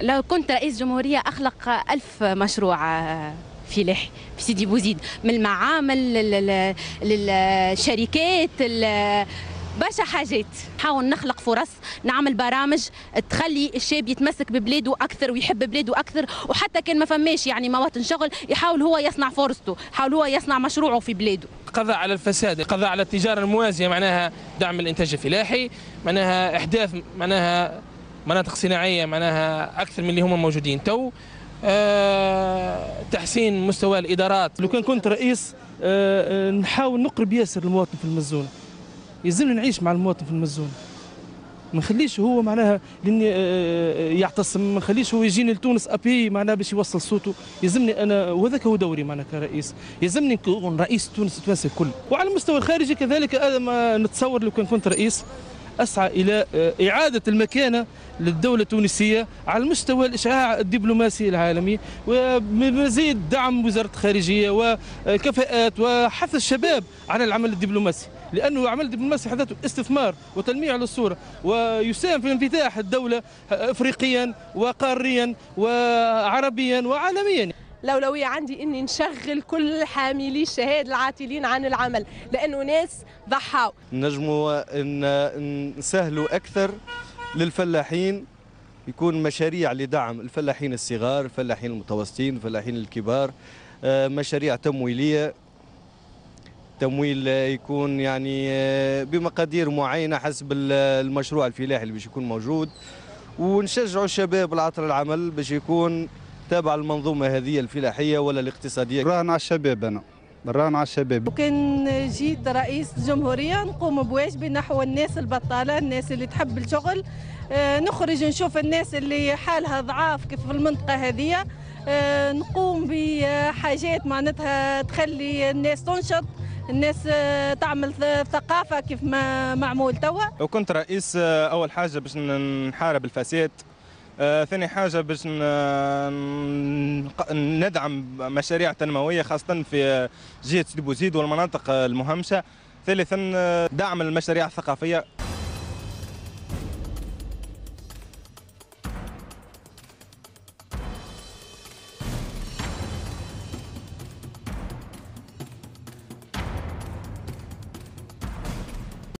لو كنت رئيس جمهورية أخلق ألف مشروع آه، فلاحي في سيدي بوزيد من المعامل لل- لل- للشركات برشا حاجات. نحاول نخلق فرص نعمل برامج تخلي الشاب يتمسك ببلاده أكثر ويحب بلاده أكثر وحتى كان ما فماش يعني مواطن شغل يحاول هو يصنع فرصته يحاول هو يصنع مشروعه في بلاده قضاء على الفساد قضاء على التجارة الموازية معناها دعم الإنتاج الفلاحي معناها إحداث معناها مناطق صناعية معناها أكثر من اللي هم موجودين. تو آه تحسين مستوى الإدارات. لو كان كنت رئيس آه، آه، نحاول نقرب ياسر المواطن في المزونه يلزمنا نعيش مع المواطن في المزونه ما نخليش هو معناها لأني آه، يعتصم ما نخليش هو يجيني لتونس أبي معناها باش يوصل صوته. يلزمني أنا وهذاك هو دوري معناها كرئيس. يلزمني نكون رئيس تونس التوانسه الكل. وعلى المستوى الخارجي كذلك أنا نتصور لو كان كنت رئيس. أسعى إلى آه، إعادة المكانة للدولة التونسية على المستوى الإشعاع الدبلوماسي العالمي ومزيد دعم وزارة الخارجية وكفاءات وحث الشباب على العمل الدبلوماسي. لأنه العمل الدبلوماسي في حد ذاته استثمار وتلميع للصورة ويساهم في انفتاح الدولة افريقيا وقاريا وعربيا وعالميا. الأولوية عندي إني نشغل كل حاملي الشهادة العاطلين عن العمل لأنه ناس ضحوا نجموا ان نسهلوا أكثر للفلاحين يكون مشاريع لدعم الفلاحين الصغار الفلاحين المتوسطين الفلاحين الكبار آه، مشاريع تمويلية. تمويل يكون يعني آه، بمقادير معينة حسب ال- المشروع الفلاحي اللي باش يكون موجود. ونشجعوا الشباب العطر العمل باش يكون تابع المنظومة هذه الفلاحية ولا الاقتصادية؟ راهن على الشباب أنا. راهن على الشباب. وكان جيت رئيس جمهورية نقوم بواجبي نحو الناس البطالة الناس اللي تحب الشغل. آه، نخرج نشوف الناس اللي حالها ضعاف كيف في المنطقة هذه. آه، نقوم بحاجات معناتها تخلي الناس تنشط الناس آه، تعمل ث- ثقافة كيف ما معمول توا. لو كنت رئيس أول حاجة باش نحارب الفساد ثاني حاجة باش ندعم مشاريع تنموية خاصة في جهة سيدي بوزيد والمناطق المهمشة. ثالثا آه، دعم المشاريع الثقافية.